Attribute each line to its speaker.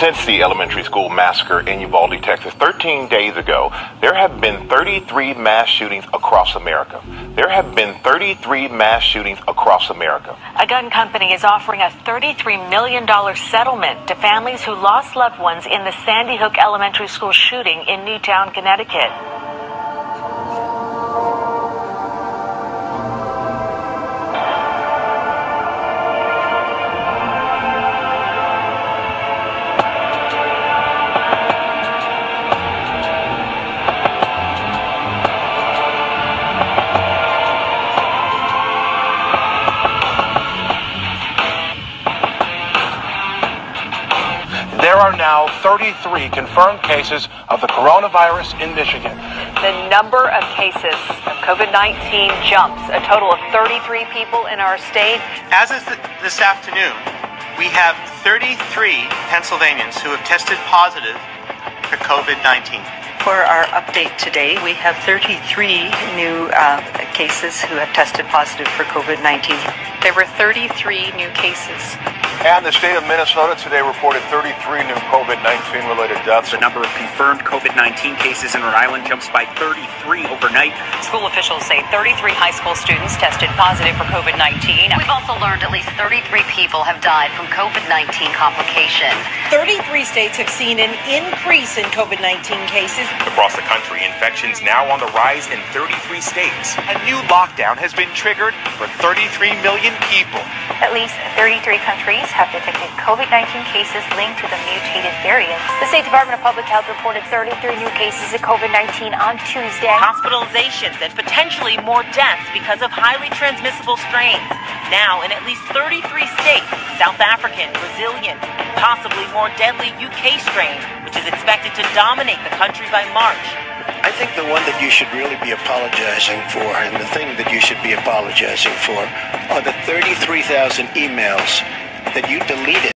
Speaker 1: Since the elementary school massacre in Uvalde, Texas, 13 days ago, there have been 33 mass shootings across America. There have been 33 mass shootings across America.
Speaker 2: A gun company is offering a $33 million settlement to families who lost loved ones in the Sandy Hook Elementary School shooting in Newtown, Connecticut.
Speaker 3: Are now 33 confirmed cases of the coronavirus in Michigan.
Speaker 2: The number of cases of COVID 19 jumps. A total of 33 people in our state.
Speaker 4: As of this afternoon, we have 33 Pennsylvanians who have tested positive for COVID 19.
Speaker 5: For our update today, we have 33 new uh, cases who have tested positive for COVID 19. There were 33 new cases.
Speaker 3: And the state of Minnesota today reported 33 new COVID 19 related deaths.
Speaker 6: The number of confirmed COVID 19 cases in Rhode Island jumps by 33 overnight.
Speaker 2: School officials say 33 high school students tested positive for COVID 19.
Speaker 7: We've also learned at least 33 people have died from COVID 19 complications.
Speaker 8: 33 states have seen an increase in COVID 19 cases.
Speaker 9: Across the country, infections now on the rise in 33 states.
Speaker 10: A new lockdown has been triggered for 33 million people.
Speaker 11: At least 33 countries have detected COVID 19 cases linked to the mutated variant. The State Department of Public Health reported 33 new cases of COVID 19 on Tuesday.
Speaker 12: Hospitalizations and potentially more deaths because of highly transmissible strains. Now, in at least 33 states, South African, Brazilian, and possibly more deadly UK strain, which is expected to dominate the country by March.
Speaker 13: I think the one that you should really be apologizing for, and the thing that you should be apologizing for, are the 33,000 emails that you deleted.